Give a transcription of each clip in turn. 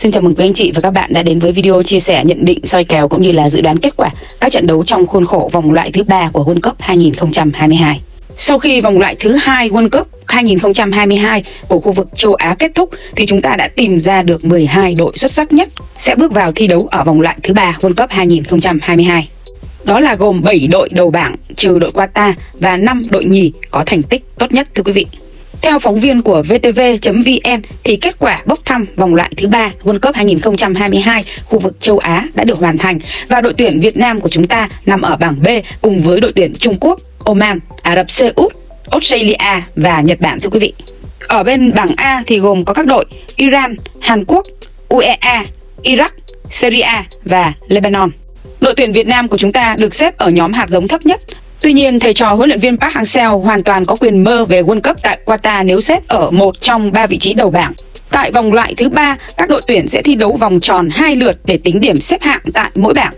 Xin chào mừng quý anh chị và các bạn đã đến với video chia sẻ nhận định, soi kèo cũng như là dự đoán kết quả các trận đấu trong khuôn khổ vòng loại thứ ba của World Cup 2022. Sau khi vòng loại thứ hai World Cup 2022 của khu vực châu Á kết thúc, thì chúng ta đã tìm ra được 12 đội xuất sắc nhất sẽ bước vào thi đấu ở vòng loại thứ ba World Cup 2022. Đó là gồm 7 đội đầu bảng, trừ đội Qatar và 5 đội nhì có thành tích tốt nhất, thưa quý vị. Theo phóng viên của VTV.vn thì kết quả bốc thăm vòng loại thứ ba World Cup 2022 khu vực châu Á đã được hoàn thành và đội tuyển Việt Nam của chúng ta nằm ở bảng B cùng với đội tuyển Trung Quốc, Oman, Ả Rập Xê Út, Australia và Nhật Bản thưa quý vị. Ở bên bảng A thì gồm có các đội Iran, Hàn Quốc, UEA, Iraq, Syria và Lebanon. Đội tuyển Việt Nam của chúng ta được xếp ở nhóm hạt giống thấp nhất Tuy nhiên, thầy trò huấn luyện viên Park Hang-seo hoàn toàn có quyền mơ về World Cup tại Qatar nếu xếp ở một trong ba vị trí đầu bảng. Tại vòng loại thứ ba, các đội tuyển sẽ thi đấu vòng tròn hai lượt để tính điểm xếp hạng tại mỗi bảng.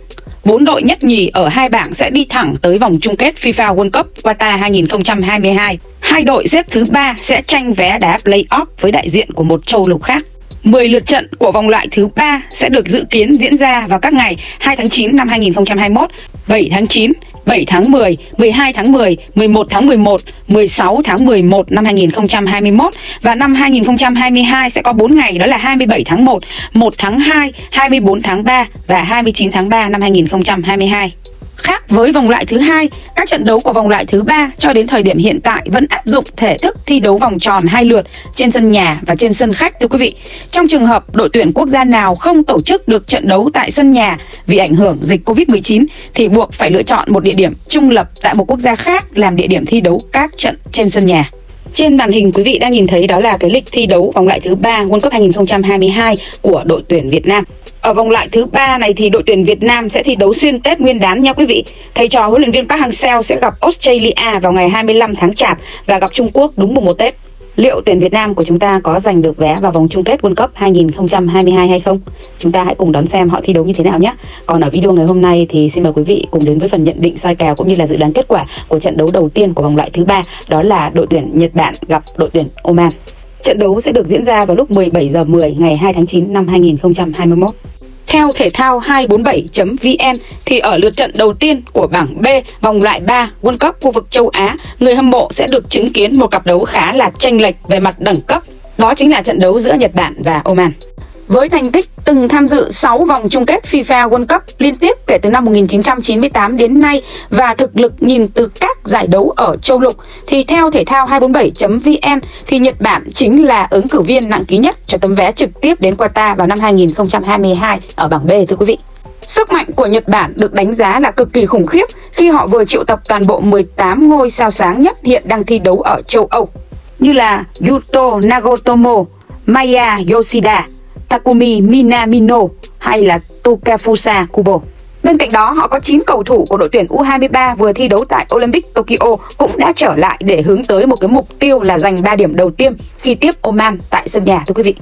Bốn đội nhất nhì ở hai bảng sẽ đi thẳng tới vòng chung kết FIFA World Cup Qatar 2022. Hai đội xếp thứ ba sẽ tranh vé đá play-off với đại diện của một châu lục khác. 10 lượt trận của vòng loại thứ ba sẽ được dự kiến diễn ra vào các ngày 2 tháng 9 năm 2021, 7 tháng 9, 7 tháng 10, 12 tháng 10, 11 tháng 11, 16 tháng 11 năm 2021 và năm 2022 sẽ có 4 ngày đó là 27 tháng 1, 1 tháng 2, 24 tháng 3 và 29 tháng 3 năm 2022. Khác với vòng loại thứ hai, các trận đấu của vòng loại thứ ba cho đến thời điểm hiện tại vẫn áp dụng thể thức thi đấu vòng tròn hai lượt trên sân nhà và trên sân khách thưa quý vị. Trong trường hợp đội tuyển quốc gia nào không tổ chức được trận đấu tại sân nhà vì ảnh hưởng dịch Covid-19 thì buộc phải lựa chọn một địa điểm trung lập tại một quốc gia khác làm địa điểm thi đấu các trận trên sân nhà. Trên màn hình quý vị đang nhìn thấy đó là cái lịch thi đấu vòng loại thứ ba World Cup 2022 của đội tuyển Việt Nam. Ở vòng loại thứ ba này thì đội tuyển Việt Nam sẽ thi đấu xuyên Tết Nguyên đán nha quý vị. Thầy trò huấn luyện viên Park Hang-seo sẽ gặp Australia vào ngày 25 tháng Chạp và gặp Trung Quốc đúng mùng 1 Tết. Liệu tuyển Việt Nam của chúng ta có giành được vé vào vòng chung kết World Cup 2022 hay không? Chúng ta hãy cùng đón xem họ thi đấu như thế nào nhé. Còn ở video ngày hôm nay thì xin mời quý vị cùng đến với phần nhận định soi kèo cũng như là dự đoán kết quả của trận đấu đầu tiên của vòng loại thứ ba, đó là đội tuyển Nhật Bản gặp đội tuyển Oman. Trận đấu sẽ được diễn ra vào lúc 17 giờ 10 ngày 2 tháng 9 năm 2021. Theo thể thao 247.vn thì ở lượt trận đầu tiên của bảng B vòng loại 3 World Cup khu vực châu Á, người hâm mộ sẽ được chứng kiến một cặp đấu khá là tranh lệch về mặt đẳng cấp. Đó chính là trận đấu giữa Nhật Bản và Oman. Với thành tích từng tham dự 6 vòng chung kết FIFA World Cup liên tiếp kể từ năm 1998 đến nay và thực lực nhìn từ các giải đấu ở châu lục thì theo thể thao 247.vn thì Nhật Bản chính là ứng cử viên nặng ký nhất cho tấm vé trực tiếp đến Qatar vào năm 2022 ở bảng B thưa quý vị. Sức mạnh của Nhật Bản được đánh giá là cực kỳ khủng khiếp khi họ vừa triệu tập toàn bộ 18 ngôi sao sáng nhất hiện đang thi đấu ở châu Âu như là Yuto nagotomo Maya Yoshida, Takumi Minamino hay là Tokafusa Kubo. Bên cạnh đó, họ có 9 cầu thủ của đội tuyển U23 vừa thi đấu tại Olympic Tokyo cũng đã trở lại để hướng tới một cái mục tiêu là giành 3 điểm đầu tiên khi tiếp Oman tại sân nhà thưa quý vị.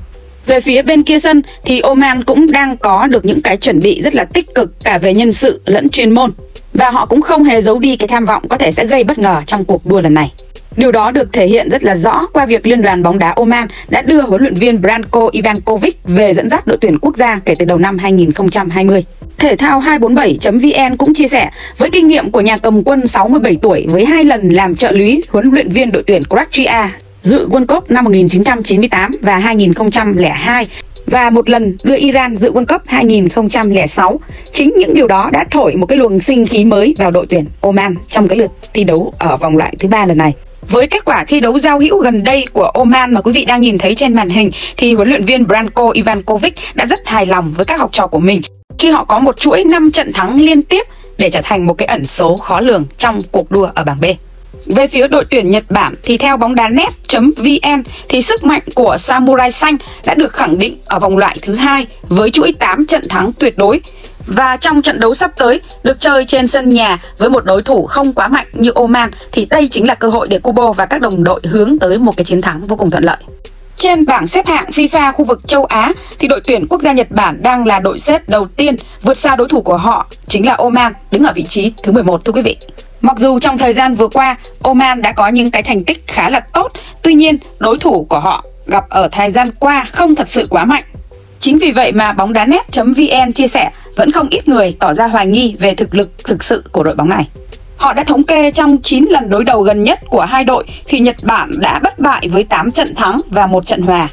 Về phía bên kia sân thì Oman cũng đang có được những cái chuẩn bị rất là tích cực cả về nhân sự lẫn chuyên môn và họ cũng không hề giấu đi cái tham vọng có thể sẽ gây bất ngờ trong cuộc đua lần này. Điều đó được thể hiện rất là rõ qua việc Liên đoàn bóng đá Oman đã đưa huấn luyện viên Branko Ivankovic về dẫn dắt đội tuyển quốc gia kể từ đầu năm 2020. Thể thao 247.vn cũng chia sẻ, với kinh nghiệm của nhà cầm quân 67 tuổi với hai lần làm trợ lý huấn luyện viên đội tuyển Croatia dự World Cup năm 1998 và 2002 và một lần đưa Iran dự World Cup 2006. Chính những điều đó đã thổi một cái luồng sinh khí mới vào đội tuyển Oman trong cái lượt thi đấu ở vòng loại thứ ba lần này. Với kết quả thi đấu giao hữu gần đây của Oman mà quý vị đang nhìn thấy trên màn hình, thì huấn luyện viên Branko Ivankovic đã rất hài lòng với các học trò của mình khi họ có một chuỗi 5 trận thắng liên tiếp để trở thành một cái ẩn số khó lường trong cuộc đua ở bảng B. Về phía đội tuyển Nhật Bản thì theo bóng đá net.vn thì sức mạnh của Samurai Xanh đã được khẳng định ở vòng loại thứ hai với chuỗi 8 trận thắng tuyệt đối. Và trong trận đấu sắp tới, được chơi trên sân nhà với một đối thủ không quá mạnh như Oman thì đây chính là cơ hội để Kubo và các đồng đội hướng tới một cái chiến thắng vô cùng thuận lợi. Trên bảng xếp hạng FIFA khu vực châu Á thì đội tuyển quốc gia Nhật Bản đang là đội xếp đầu tiên vượt xa đối thủ của họ chính là Oman, đứng ở vị trí thứ 11 thưa quý vị. Mặc dù trong thời gian vừa qua, Oman đã có những cái thành tích khá là tốt, tuy nhiên đối thủ của họ gặp ở thời gian qua không thật sự quá mạnh. Chính vì vậy mà bóng đá net.vn chia sẻ vẫn không ít người tỏ ra hoài nghi về thực lực thực sự của đội bóng này. Họ đã thống kê trong 9 lần đối đầu gần nhất của hai đội thì Nhật Bản đã bất bại với 8 trận thắng và một trận hòa.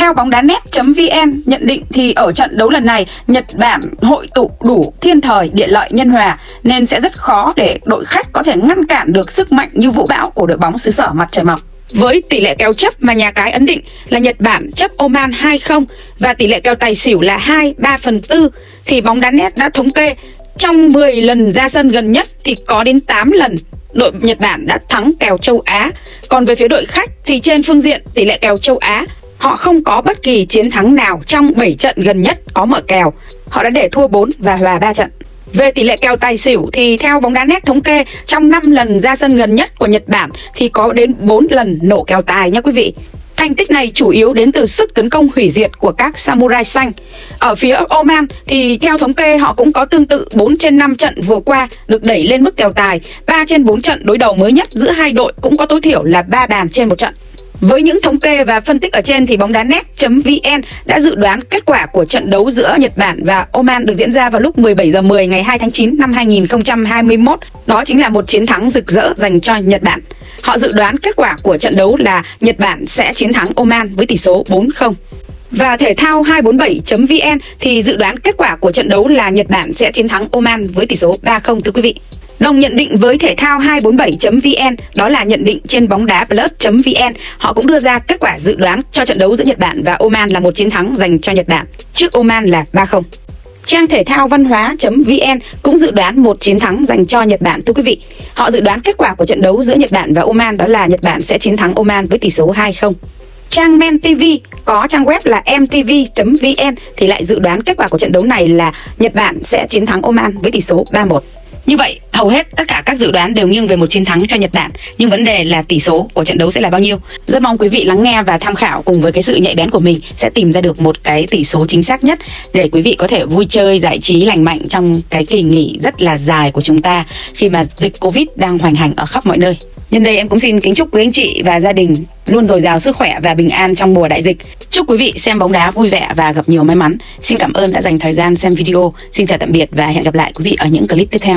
Theo bóng đá net.vn nhận định thì ở trận đấu lần này, Nhật Bản hội tụ đủ thiên thời địa lợi nhân hòa nên sẽ rất khó để đội khách có thể ngăn cản được sức mạnh như vũ bão của đội bóng xứ sở mặt trời mọc. Với tỷ lệ kèo chấp mà nhà cái ấn định là Nhật Bản chấp Oman 2-0 và tỷ lệ kèo tài xỉu là 2 3 phần 4 thì bóng đá net đã thống kê trong 10 lần ra sân gần nhất thì có đến 8 lần đội Nhật Bản đã thắng kèo châu Á. Còn về phía đội khách thì trên phương diện tỷ lệ kèo châu Á Họ không có bất kỳ chiến thắng nào trong 7 trận gần nhất có mở kèo. Họ đã để thua 4 và hòa 3 trận. Về tỷ lệ kèo tài xỉu thì theo bóng đá nét thống kê trong 5 lần ra sân gần nhất của Nhật Bản thì có đến 4 lần nổ kèo tài nha quý vị. Thành tích này chủ yếu đến từ sức tấn công hủy diệt của các Samurai xanh. Ở phía Oman thì theo thống kê họ cũng có tương tự 4 trên 5 trận vừa qua được đẩy lên mức kèo tài, 3 trên 4 trận đối đầu mới nhất giữa hai đội cũng có tối thiểu là 3 bàn trên một trận. Với những thống kê và phân tích ở trên thì bóng đá net.vn đã dự đoán kết quả của trận đấu giữa Nhật Bản và Oman được diễn ra vào lúc 17 giờ 10 ngày 2 tháng 9 năm 2021. Đó chính là một chiến thắng rực rỡ dành cho Nhật Bản. Họ dự đoán kết quả của trận đấu là Nhật Bản sẽ chiến thắng Oman với tỷ số 4-0. Và thể thao 247.vn thì dự đoán kết quả của trận đấu là Nhật Bản sẽ chiến thắng Oman với tỷ số 3-0 thưa quý vị. Đồng nhận định với thể thao 247.vn đó là nhận định trên bóng đá plus.vn. Họ cũng đưa ra kết quả dự đoán cho trận đấu giữa Nhật Bản và Oman là một chiến thắng dành cho Nhật Bản. Trước Oman là 3-0. Trang thể thao văn hóa.vn cũng dự đoán một chiến thắng dành cho Nhật Bản, thưa quý vị. Họ dự đoán kết quả của trận đấu giữa Nhật Bản và Oman, đó là Nhật Bản sẽ chiến thắng Oman với tỷ số 2-0. Trang Men TV có trang web là mtv.vn thì lại dự đoán kết quả của trận đấu này là Nhật Bản sẽ chiến thắng Oman với tỷ số 3-1. Như vậy, hầu hết tất cả các dự đoán đều nghiêng về một chiến thắng cho Nhật Bản, nhưng vấn đề là tỷ số của trận đấu sẽ là bao nhiêu. Rất mong quý vị lắng nghe và tham khảo cùng với cái sự nhạy bén của mình sẽ tìm ra được một cái tỷ số chính xác nhất để quý vị có thể vui chơi giải trí lành mạnh trong cái kỳ nghỉ rất là dài của chúng ta khi mà dịch Covid đang hoành hành ở khắp mọi nơi. Nhân đây em cũng xin kính chúc quý anh chị và gia đình luôn dồi dào sức khỏe và bình an trong mùa đại dịch. Chúc quý vị xem bóng đá vui vẻ và gặp nhiều may mắn. Xin cảm ơn đã dành thời gian xem video. Xin chào tạm biệt và hẹn gặp lại quý vị ở những clip tiếp theo.